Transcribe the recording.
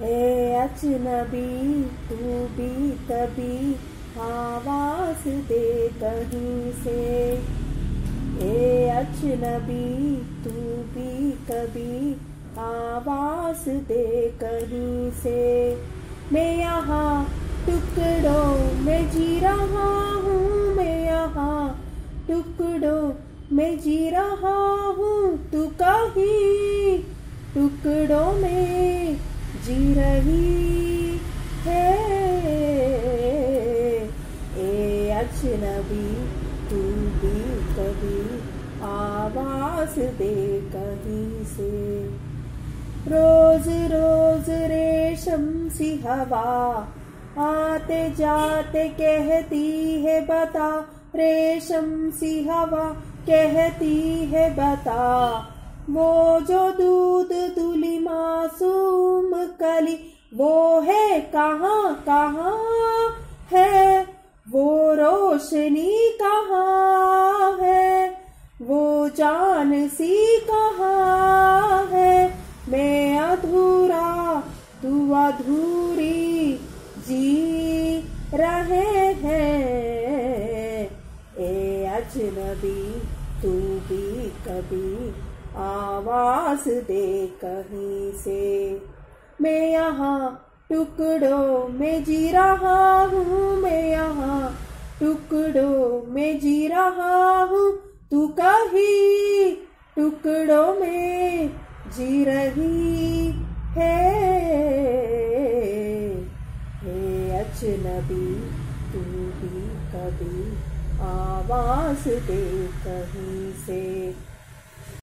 ए अजनबी, तू भी कभी आवाज़ दे कहीं से। ए अजनबी, तू भी कभी आवाज़ दे कहीं से। मैं यहाँ टुकड़ों में जी रहा हूँ, मैं यहाँ टुकड़ों में जी रहा हूँ, तू कहीं टुकड़ों में जी रही है। ए अजनबी, तू भी कभी आवाज़ दे कहीं से। रोज रोज रेशम सी हवा आते जाते कहती है, बता। रेशम सी हवा कहती है, बता। वो जो मासूम कली, वो है कहाँ कहाँ है? वो रोशनी कहाँ है? वो जान सी कहाँ है? मैं अधूरा, तू अधूरी जी रहे हैं। ए अजनबी, तू भी कभी आवाज़ दे कहीं से। मैं यहाँ टुकड़ों में जी रहा हूँ, मैं यहाँ टुकड़ों में जी रहा हूँ। तू कहीं टुकड़ों में जी रही है? हे अजनबी, तू भी कभी आवाज़ दे कहीं से